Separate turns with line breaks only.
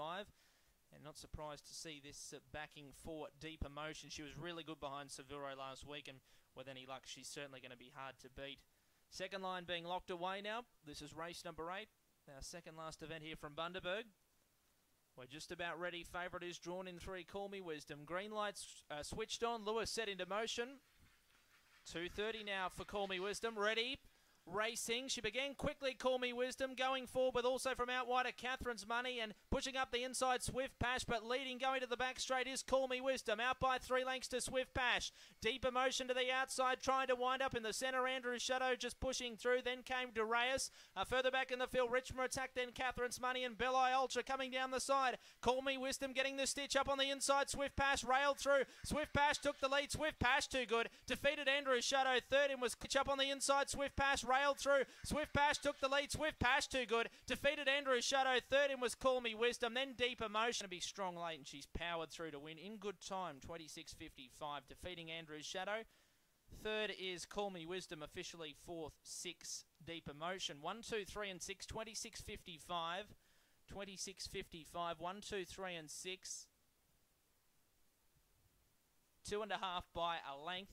26.55. And not surprised to see this uh, backing for deep emotion. She was really good behind Severo last week, and with any luck, she's certainly going to be hard to beat. Second line being locked away now. This is race number eight, our second last event here from Bundaberg. We're just about ready. Favourite is drawn in three. Call me wisdom. Green lights uh, switched on. Lure's set into motion. 2.30 now for Call Me Wisdom. Ready racing. She began quickly, Call Me Wisdom, going forward, but also from out wide at Catherine's Money and pushing up the inside Swift Pash, but leading going to the back straight is Call Me Wisdom. Out by three lengths to Swift Pash. Deep emotion to the outside, trying to wind up in the centre. Andrew's Shadow just pushing through. Then came Darius. Uh, further back in the field, Richmond attack, then Catherine's Money and Belli Ultra coming down the side. Call Me Wisdom getting the stitch up on the inside. Swift Pash railed through. Swift Pash took the lead. Swift Pash too good. Defeated Andrew's Shadow third and was pitch up on the inside. Swift Pash railed through. Swift Pash took the lead. Swift Pash too good. Defeated Andrew Shadow. Third in was Call Me Wisdom. Then Deep Emotion to be strong late, and she's powered through to win in good time. 26.55, defeating Andrew's Shadow. Third is Call Me Wisdom, officially fourth, six, Deep Emotion. One, two, three, and six, 26.55. 26.55, one, two, three, and six. Two and a half by a length.